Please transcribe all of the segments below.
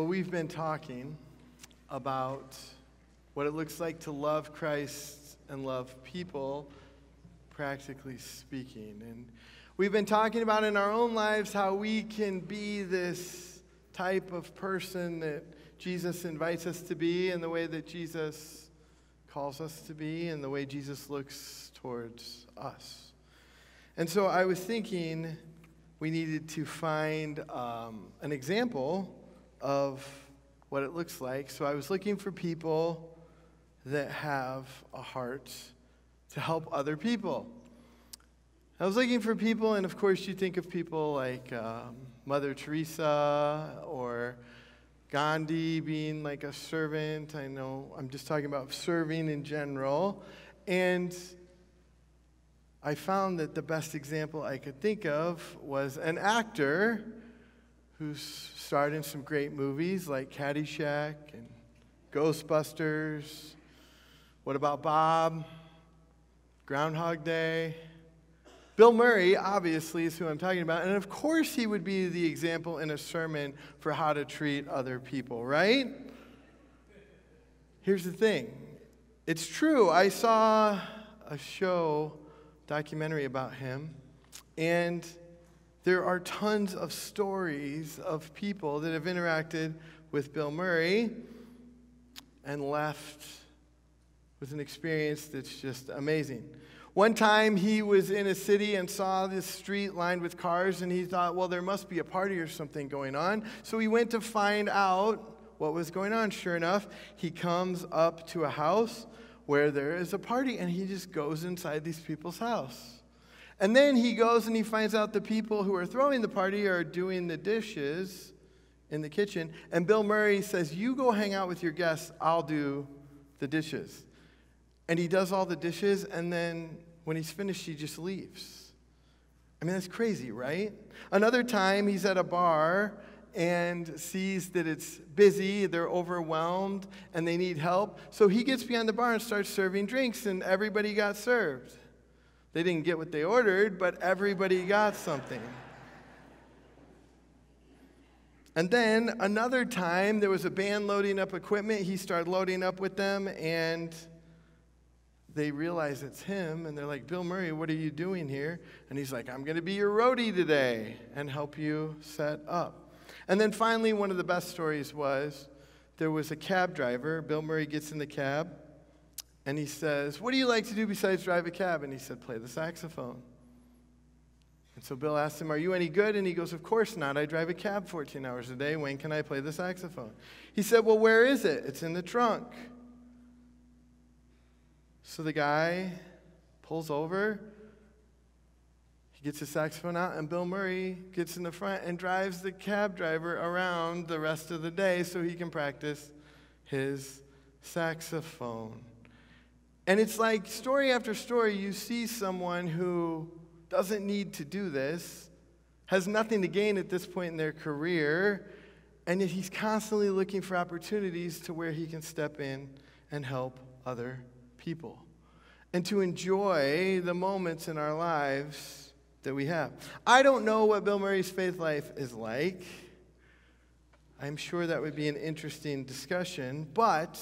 Well, we've been talking about what it looks like to love Christ and love people, practically speaking. And we've been talking about in our own lives how we can be this type of person that Jesus invites us to be, and the way that Jesus calls us to be, and the way Jesus looks towards us. And so I was thinking we needed to find um, an example of what it looks like. So I was looking for people that have a heart to help other people. I was looking for people, and of course, you think of people like um, Mother Teresa or Gandhi being like a servant. I know I'm just talking about serving in general. And I found that the best example I could think of was an actor who's starred in some great movies like Caddyshack and Ghostbusters. What about Bob? Groundhog Day. Bill Murray, obviously, is who I'm talking about. And of course, he would be the example in a sermon for how to treat other people, right? Here's the thing it's true. I saw a show, documentary about him, and there are tons of stories of people that have interacted with Bill Murray and left with an experience that's just amazing. One time he was in a city and saw this street lined with cars, and he thought, well, there must be a party or something going on. So he went to find out what was going on. Sure enough, he comes up to a house where there is a party, and he just goes inside these people's house. And then he goes and he finds out the people who are throwing the party are doing the dishes in the kitchen. And Bill Murray says, You go hang out with your guests, I'll do the dishes. And he does all the dishes, and then when he's finished, he just leaves. I mean, that's crazy, right? Another time, he's at a bar and sees that it's busy, they're overwhelmed, and they need help. So he gets behind the bar and starts serving drinks, and everybody got served. They didn't get what they ordered, but everybody got something. And then another time, there was a band loading up equipment. He started loading up with them, and they realize it's him. And they're like, Bill Murray, what are you doing here? And he's like, I'm going to be your roadie today and help you set up. And then finally, one of the best stories was there was a cab driver. Bill Murray gets in the cab, and he says, What do you like to do besides drive a cab? And he said, Play the saxophone. And so Bill asked him, Are you any good? And he goes, Of course not. I drive a cab 14 hours a day. When can I play the saxophone? He said, Well, where is it? It's in the trunk. So the guy pulls over. He gets his saxophone out, and Bill Murray gets in the front and drives the cab driver around the rest of the day so he can practice his saxophone. And it's like story after story, you see someone who doesn't need to do this, has nothing to gain at this point in their career, and yet he's constantly looking for opportunities to where he can step in and help other people and to enjoy the moments in our lives that we have. I don't know what Bill Murray's faith life is like. I'm sure that would be an interesting discussion, but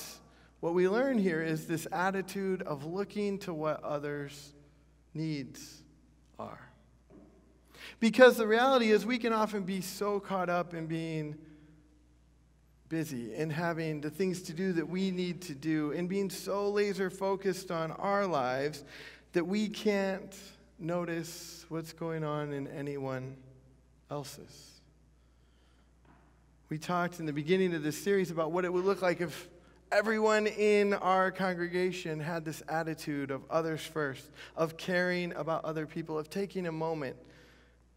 what we learn here is this attitude of looking to what others' needs are. Because the reality is, we can often be so caught up in being busy and having the things to do that we need to do and being so laser focused on our lives that we can't notice what's going on in anyone else's. We talked in the beginning of this series about what it would look like if Everyone in our congregation had this attitude of others first, of caring about other people, of taking a moment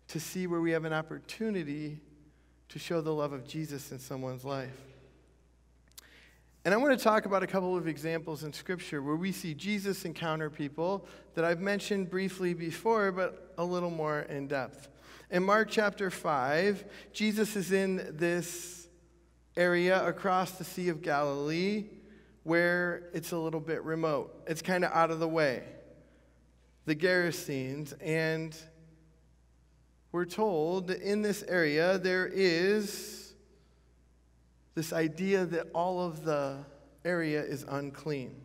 to see where we have an opportunity to show the love of Jesus in someone's life. And I want to talk about a couple of examples in Scripture where we see Jesus encounter people that I've mentioned briefly before, but a little more in depth. In Mark chapter 5, Jesus is in this area across the Sea of Galilee where it's a little bit remote. It's kind of out of the way. The Gerasenes. And we're told that in this area there is this idea that all of the area is unclean.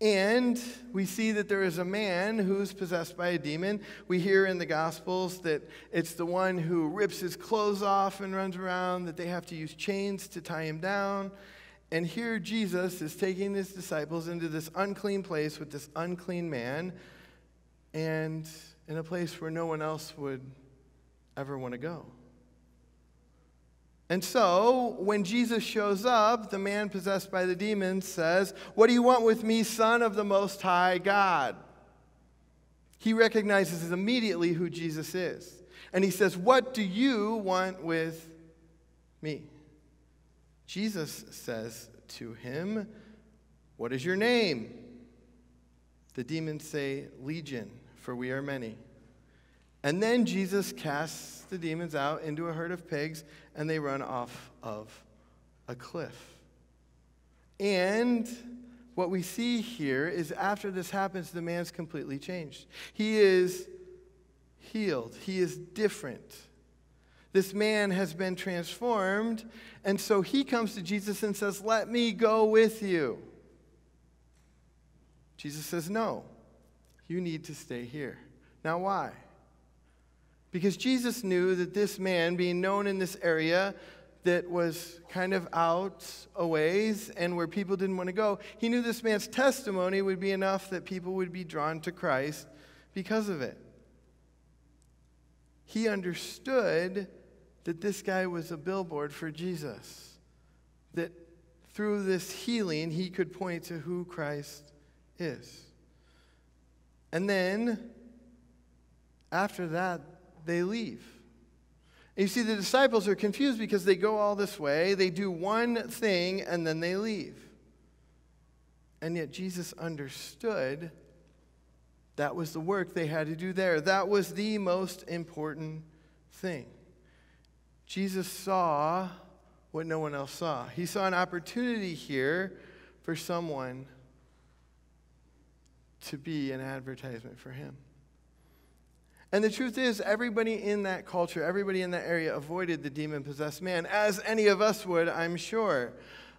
And we see that there is a man who's possessed by a demon. We hear in the Gospels that it's the one who rips his clothes off and runs around, that they have to use chains to tie him down. And here Jesus is taking his disciples into this unclean place with this unclean man, and in a place where no one else would ever want to go. And so, when Jesus shows up, the man possessed by the demons says, What do you want with me, Son of the Most High God? He recognizes immediately who Jesus is. And he says, What do you want with me? Jesus says to him, What is your name? The demons say, Legion, for we are many. And then Jesus casts the demons out into a herd of pigs, and they run off of a cliff. And what we see here is after this happens, the man's completely changed. He is healed, he is different. This man has been transformed, and so he comes to Jesus and says, Let me go with you. Jesus says, No, you need to stay here. Now, why? Because Jesus knew that this man, being known in this area that was kind of out a ways and where people didn't want to go, he knew this man's testimony would be enough that people would be drawn to Christ because of it. He understood that this guy was a billboard for Jesus, that through this healing, he could point to who Christ is. And then, after that, they leave. And you see, the disciples are confused because they go all this way, they do one thing, and then they leave. And yet, Jesus understood that was the work they had to do there. That was the most important thing. Jesus saw what no one else saw. He saw an opportunity here for someone to be an advertisement for him. And the truth is, everybody in that culture, everybody in that area avoided the demon possessed man, as any of us would, I'm sure.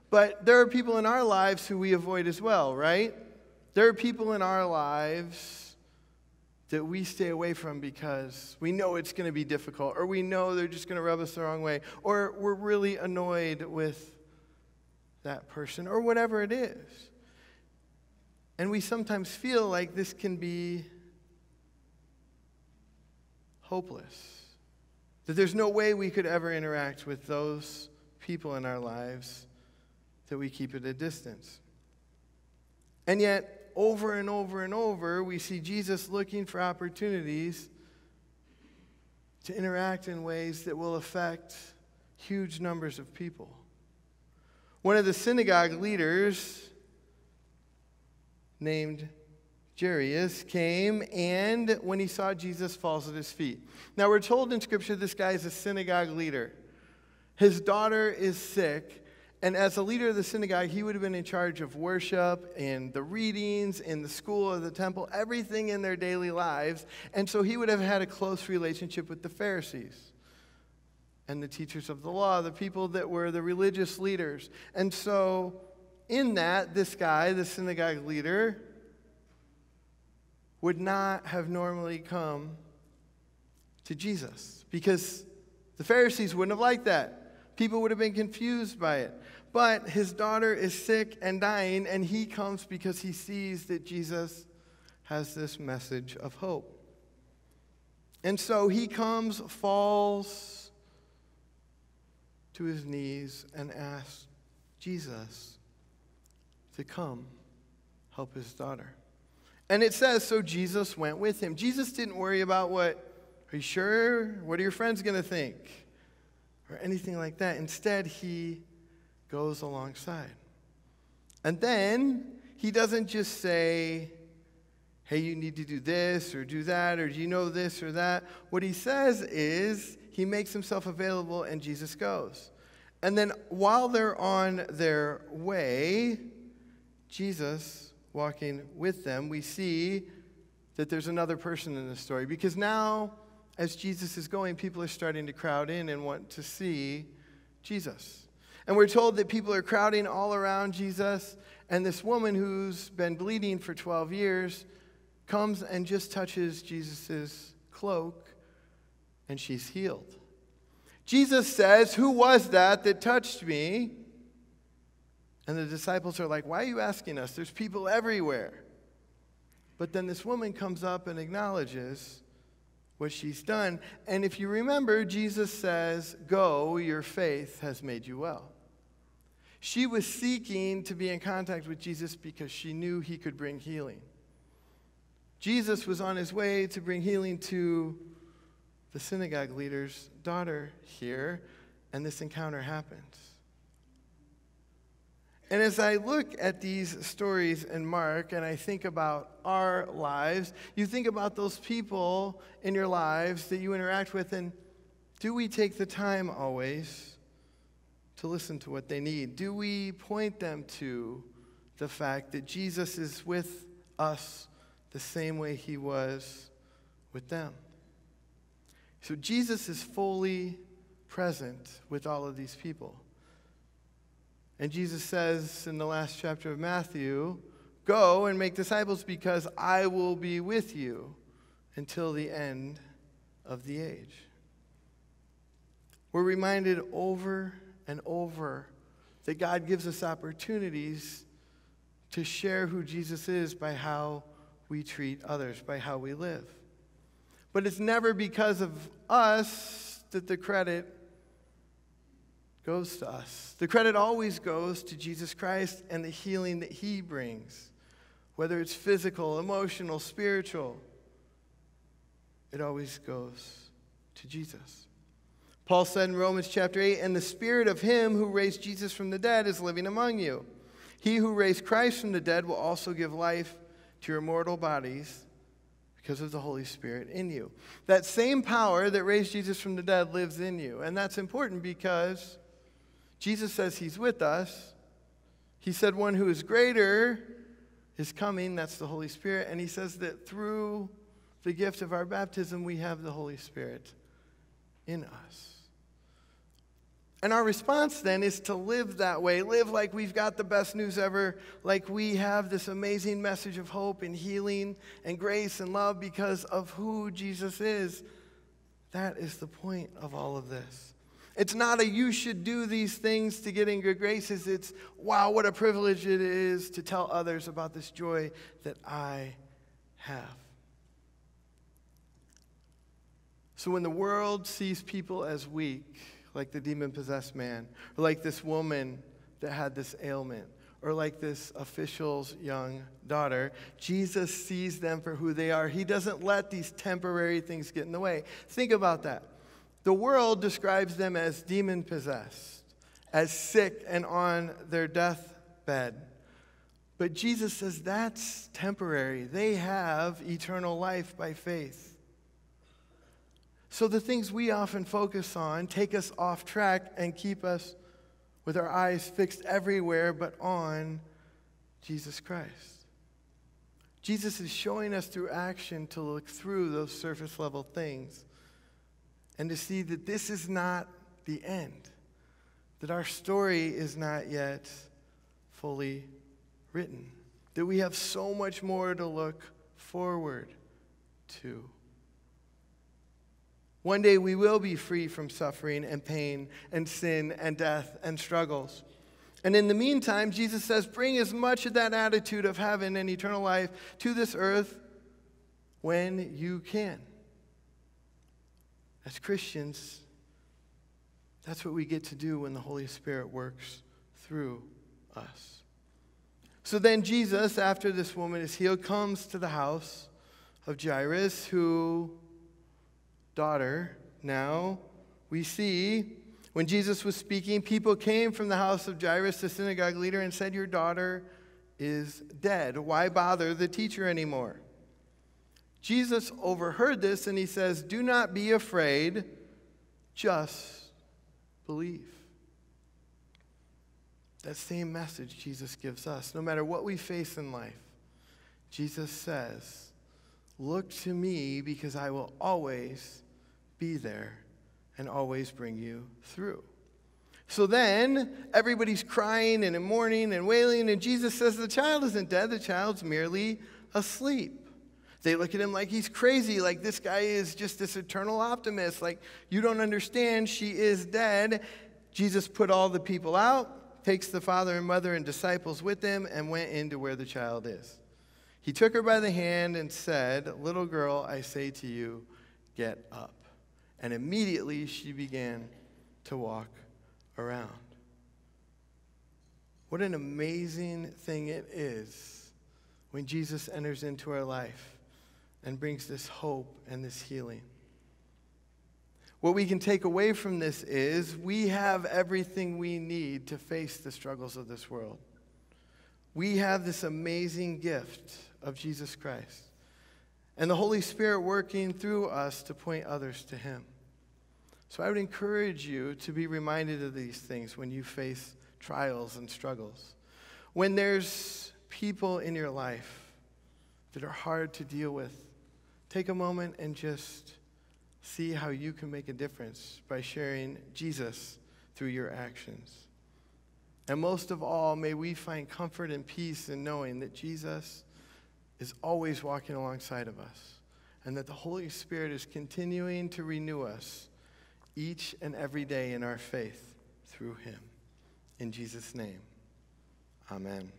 But there are people in our lives who we avoid as well, right? There are people in our lives that we stay away from because we know it's going to be difficult, or we know they're just going to rub us the wrong way, or we're really annoyed with that person, or whatever it is. And we sometimes feel like this can be hopeless. That there's no way we could ever interact with those people in our lives that we keep at a distance. And yet, over and over and over, we see Jesus looking for opportunities to interact in ways that will affect huge numbers of people. One of the synagogue leaders, named Jairus came and when he saw Jesus falls at his feet. Now we're told in scripture this guy is a synagogue leader. His daughter is sick, and as a leader of the synagogue, he would have been in charge of worship and the readings in the school of the temple, everything in their daily lives. And so he would have had a close relationship with the Pharisees and the teachers of the law, the people that were the religious leaders. And so in that, this guy, the synagogue leader, would not have normally come to Jesus because the Pharisees wouldn't have liked that. People would have been confused by it. But his daughter is sick and dying, and he comes because he sees that Jesus has this message of hope. And so he comes, falls to his knees, and asks Jesus to come help his daughter. And it says, so Jesus went with him. Jesus didn't worry about what, are you sure? What are your friends going to think? Or anything like that. Instead, he goes alongside. And then he doesn't just say, hey, you need to do this or do that, or do you know this or that? What he says is, he makes himself available and Jesus goes. And then while they're on their way, Jesus walking with them, we see that there's another person in the story. Because now, as Jesus is going, people are starting to crowd in and want to see Jesus. And we're told that people are crowding all around Jesus. And this woman who's been bleeding for 12 years comes and just touches Jesus' cloak, and she's healed. Jesus says, Who was that that touched me? And the disciples are like, Why are you asking us? There's people everywhere. But then this woman comes up and acknowledges what she's done. And if you remember, Jesus says, Go, your faith has made you well. She was seeking to be in contact with Jesus because she knew he could bring healing. Jesus was on his way to bring healing to the synagogue leader's daughter here, and this encounter happens. And as I look at these stories in Mark and I think about our lives, you think about those people in your lives that you interact with, and do we take the time always to listen to what they need? Do we point them to the fact that Jesus is with us the same way he was with them? So Jesus is fully present with all of these people. And Jesus says in the last chapter of Matthew, Go and make disciples because I will be with you until the end of the age. We're reminded over and over that God gives us opportunities to share who Jesus is by how we treat others, by how we live. But it's never because of us that the credit goes to us. The credit always goes to Jesus Christ and the healing that he brings, whether it's physical, emotional, spiritual. It always goes to Jesus. Paul said in Romans chapter 8, and the spirit of him who raised Jesus from the dead is living among you. He who raised Christ from the dead will also give life to your mortal bodies because of the Holy Spirit in you. That same power that raised Jesus from the dead lives in you. And that's important because Jesus says he's with us. He said, One who is greater is coming. That's the Holy Spirit. And he says that through the gift of our baptism, we have the Holy Spirit in us. And our response then is to live that way, live like we've got the best news ever, like we have this amazing message of hope and healing and grace and love because of who Jesus is. That is the point of all of this. It's not a you should do these things to get in good graces. It's wow, what a privilege it is to tell others about this joy that I have. So when the world sees people as weak, like the demon possessed man, or like this woman that had this ailment, or like this official's young daughter. Jesus sees them for who they are. He doesn't let these temporary things get in the way. Think about that. The world describes them as demon possessed, as sick and on their deathbed. But Jesus says that's temporary. They have eternal life by faith. So the things we often focus on take us off track and keep us with our eyes fixed everywhere but on Jesus Christ. Jesus is showing us through action to look through those surface level things and to see that this is not the end, that our story is not yet fully written, that we have so much more to look forward to. One day we will be free from suffering and pain and sin and death and struggles. And in the meantime, Jesus says, bring as much of that attitude of heaven and eternal life to this earth when you can. As Christians, that's what we get to do when the Holy Spirit works through us. So then, Jesus, after this woman is healed, comes to the house of Jairus, who daughter. Now we see when Jesus was speaking, people came from the house of Jairus, the synagogue leader, and said, Your daughter is dead. Why bother the teacher anymore? Jesus overheard this and he says, Do not be afraid, just believe. That same message Jesus gives us. No matter what we face in life, Jesus says, Look to me because I will always be there and always bring you through. So then everybody's crying and mourning and wailing, and Jesus says the child isn't dead, the child's merely asleep. They look at him like he's crazy, like this guy is just this eternal optimist, like you don't understand, she is dead. Jesus put all the people out, takes the father and mother and disciples with them, and went into where the child is. He took her by the hand and said, Little girl, I say to you, get up. And immediately she began to walk around. What an amazing thing it is when Jesus enters into our life and brings this hope and this healing. What we can take away from this is we have everything we need to face the struggles of this world. We have this amazing gift of Jesus Christ and the Holy Spirit working through us to point others to Him. So I would encourage you to be reminded of these things when you face trials and struggles. When there's people in your life that are hard to deal with, take a moment and just see how you can make a difference by sharing Jesus through your actions. And most of all, may we find comfort and peace in knowing that Jesus is always walking alongside of us and that the Holy Spirit is continuing to renew us each and every day in our faith through him. In Jesus' name, amen.